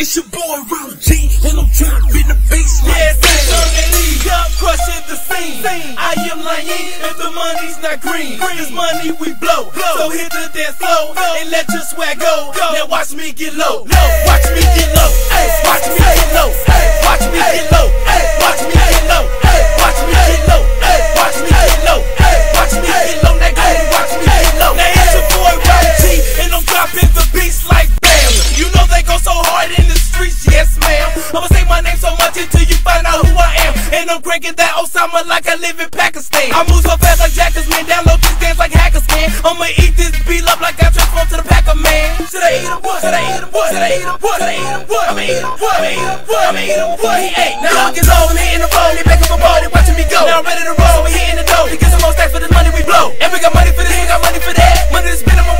It's your boy Ron G, and I'm trying to be the beast. Yes, turn that E up, crushing the scene. I am lying if the money's not green. This money we blow. So hit the dance floor and let your swag go. Now watch me get low. Watch me get low. Watch me until you find out who I am. And I'm cranking that Osama like I live in Pakistan. I move so fast like Jackers, man. Download these dance like hackers can. I'ma eat this beat up like I transformed to the Packer man. Should I eat him? What? Should I eat him? What? Should I eat him? What? Should I eat him? What? I'ma eat him. What? I'ma eat him. What? I'ma eat him. What? He ate. Now look it's low, I'm hitting the road. They back up a my body, watching me go. Now I'm ready to roll. We hitting the dough. To get some more stacks for this money we blow. And we got money for this, we got money for that. Money to spend, I'm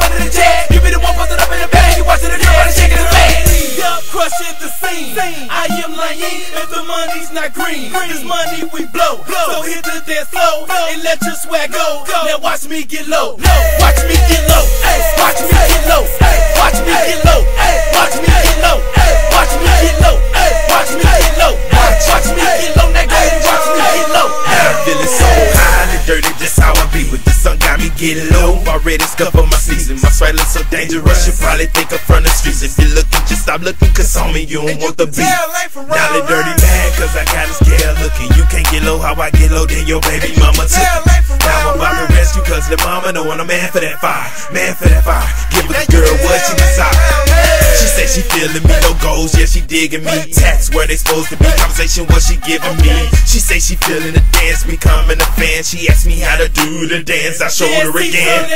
crushing the scene. I am lying if the money's not green. This money we blow. So hit the dance floor and let your swag go. Now watch me get low. Watch me get low. Watch me get low. Watch me get low. Watch me get low. Watch me get low. Watch me get low. Watch me get low. Watch me get low. Feeling so high and dirty, just be. With the sun got me getting low. Already scuff on my season. My sprite looks so dangerous. You probably think I'm from the streets. If you're looking, just stop looking, cause on me, you don't want the beat. Now the dirty man, cause I got a scare looking. You can't get low how I get low, then your baby mama took it. Now I'm about to rescue, cause the mama know I'm a man for that fire. Man for that fire. Give a girl what she desire. She said she feeling me, no goals, yeah, she digging me. Tats where they supposed to be, conversation what she giving me. She say she feeling the dance, becoming a fan. She asked me how to do the dance, I showed her again.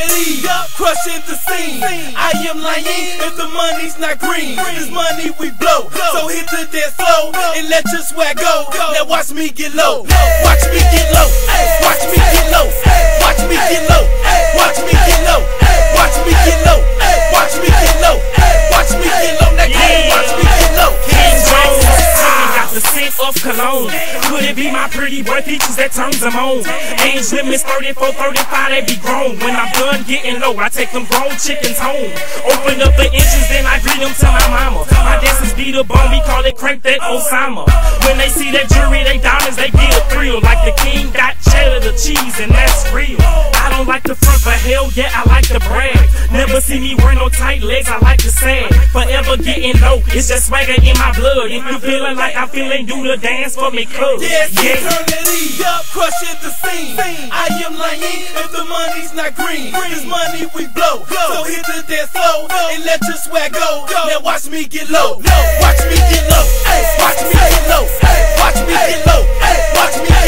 Up, crushing the scene. I am lying if the money's not green. This money we blow. So hit the dance floor and let your swag go. Now watch me get low. Watch me get low. Watch me get low. Watch me get low. Watch me get low. Could it be my pretty boy features that turns them on? Age limits 34, 35, they be grown. When I'm done getting low, I take them grown chickens home. Open up the engines, then I greet them to my mama. My dancers be the bone, we call it crank that Osama. When they see that jewelry, they diamonds, they get a thrill. Like the king got cheddar, the cheese, and that's real. The front, but hell yeah, I like the brag. Never see me wear no tight legs, I like to sag. Forever getting low, it's just swagger in my blood. If you feeling like I'm feeling, do the dance for me, cuz. Yes, Yeah. turn E up, crushing the scene. I am lying if the money's not green. This money we blow. So hit the dance floor and let your swag go. Now watch me get low. Watch me get low. Watch me get low. Watch me get low. Watch me get low.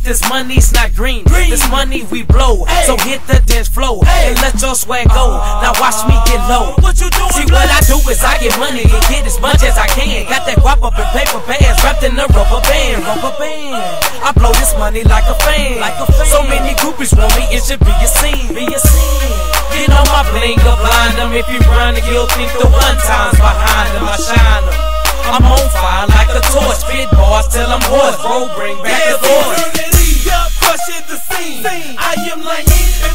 If this money's not green. This money we blow, so hit the dance floor and let your swag go. Ah. Now watch me get low. What you doing, See what I do is I get money and get as much as I can. Got that guap up in paper bags wrapped in a rubber band, rubber band. I blow this money like a fan, like a fan. So many groupies want me, it should be a scene, be a scene. Get on my bling up, blind them. If you run, you'll think the one times behind them, I shine them. I'm on fire like a torch, spit bars till I'm hoarse, bro. Bring back the Yes,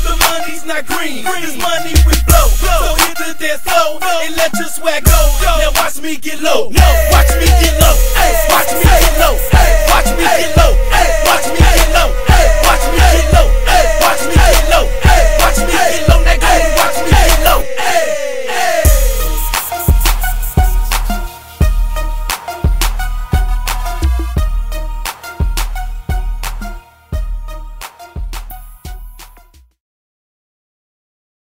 the money's not green. This money we blow. So hit the dance floor and let your swag go. Now watch me get low. No, watch